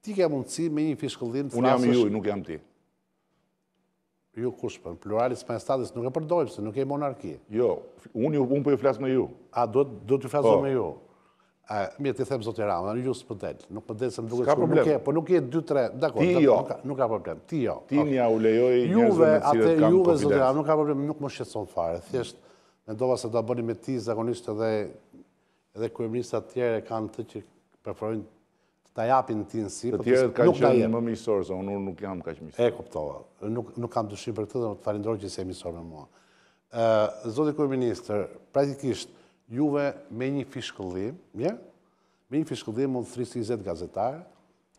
Ti ke mundësi me një fishkëllim të flasësh... Unë jam ju, nuk jam ti. Ju kush për, po, pluralis majestatis nuk e përdorim, se nuk e monarki. Jo, unë ju, unë pra po ju flas me ju. A, do t'ju flas po. me ju. A, mirë, t'i themi zoti Rama, nëse ju s'e pëlqeni. Nuk pëlqej se më duket sikur, nuk e, po nuk e 2-3, dakord, ti jo. nuk ka problem, ti jo. Ti-në ua lejoj njerëzve me të cilët kam konfidencë. Juve, zoti Rama, nuk ka problem, nuk më shqetson fare. Thjesht, mendova se do ta bënim me ti, zakonisht edhe Edhe kryeministrat e tjerë e kanë këtë që preferojnë të ta japin ti-në si, Të tjerët kanë qenë më miqësorë se unë, unë nuk jam kaq miqësor. E kuptova. Nuk nuk kam dyshim për këtë dhe të falenderoj që s'je miqësor me mua. Ë, zoti kryeministër, praktikisht juve me një fishkëllim, mirë? Me një fishkëllim mund të thërrisni 20 gazetarë,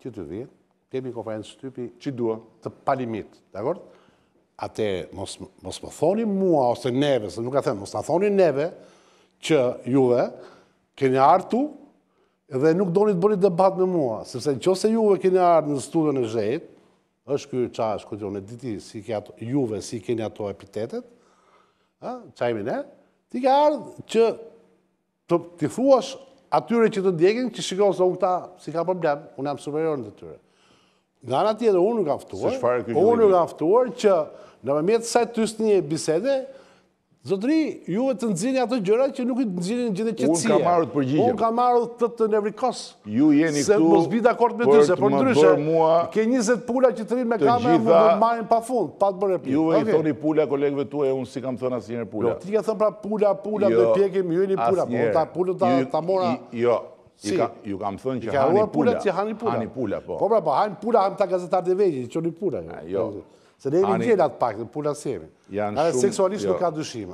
Që të vijnë, kemi konferencë shtypi që duan të pa limit, dakord? Atëherë, mos, mos më thoni mua ose neve, se nuk e kam thënë, mos na thoni neve që juve keni ardhur këtu dhe nuk doni të bëni debat me mua, sepse në qoftë se juve keni ardhë në studion e Zhejit, është ky ça është ky tjoni, di ti si i ke ato, juve si i keni ato epitetet, ça jemi ne, ti ke ardhë që Të t'i thuash atyre që të ndjekin, që e shikon se unë këta s'i kam problem, unë jam superior ndaj tyre. Nga ana tjetër, unë ju kam ftuar, unë ju kam ftuar që nëpërmjet kësaj trysnie bisede, Zotri, juve të nxirrni ato gjëra që nuk i nxirrni në gjendje qetësie. Unë kam ardhë të përgjigjem. Unë kam ardhë të të nevrikos. Ju jeni këtu për të më bërë mua të gjitha... Juve i thoni pula kolegëve tuaj, unë s'i kam thënë asnjëherë pula. Jo, ti ke thënë pra pula, pula, dhe pjekim, ju jeni pula, po ta pula, ta mora... Jo, ju kam thënë që hani pula, hani pula, hani pula, po. Po pra, po hani pula, hani ca gazetarë dhe vetë, që jeni pula, jo. Se ne jemi gjela pak, pula s'jemi. Janë shumë... Seksualisht nuk ka dyshime.